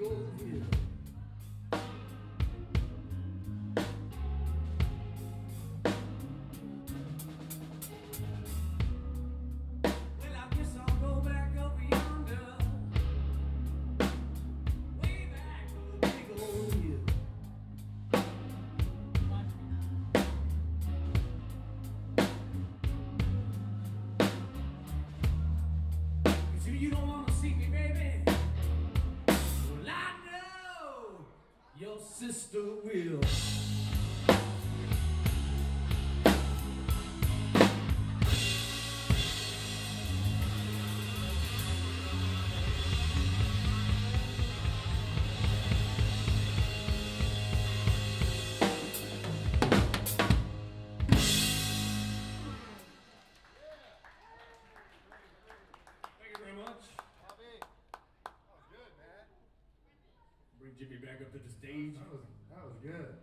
goes. Your sister will. To the stage. That was, that was good.